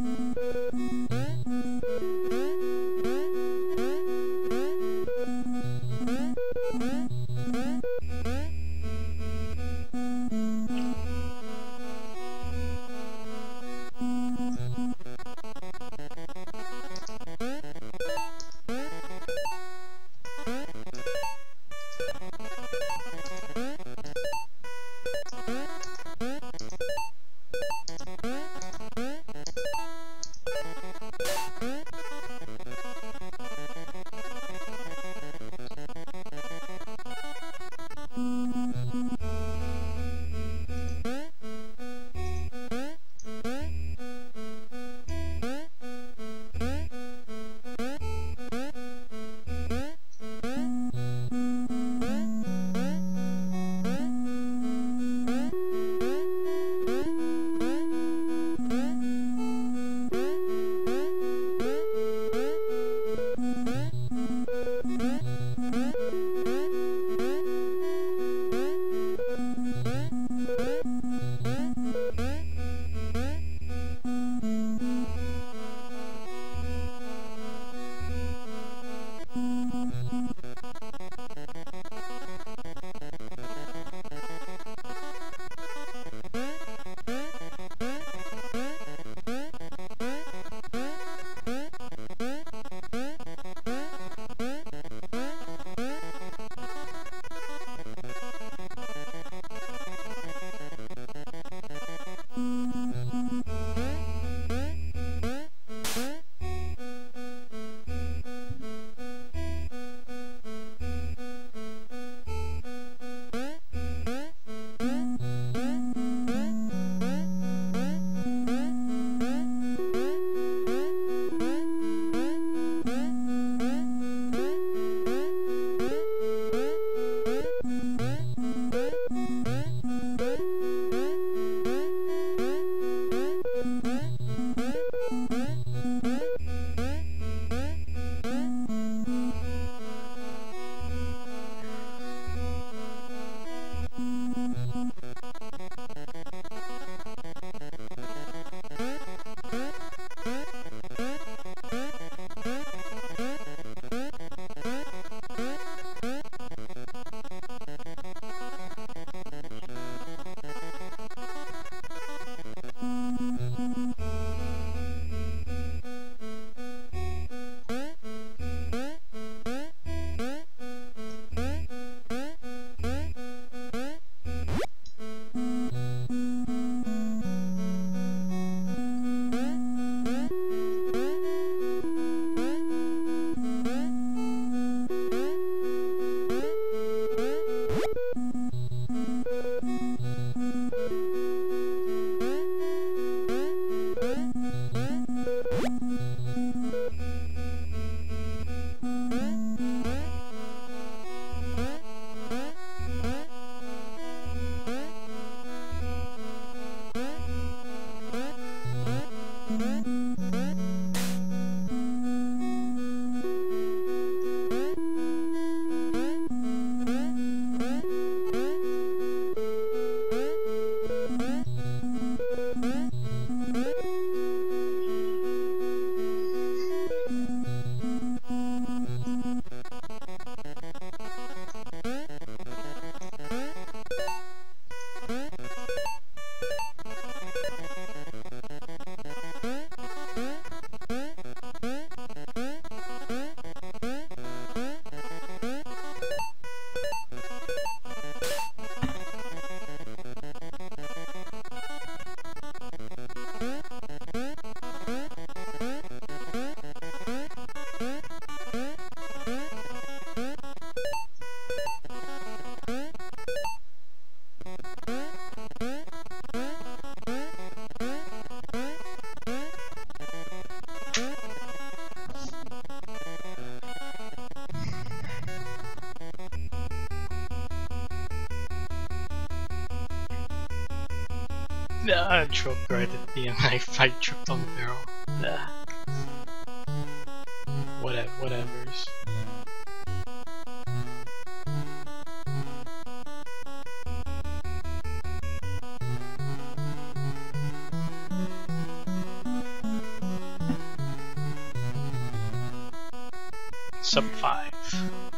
Thank you. Mm-hmm. Thank you. Huh? I choked right at the end. I, I tripped on the barrel. Nah. Whatever, whatevers. Sub 5.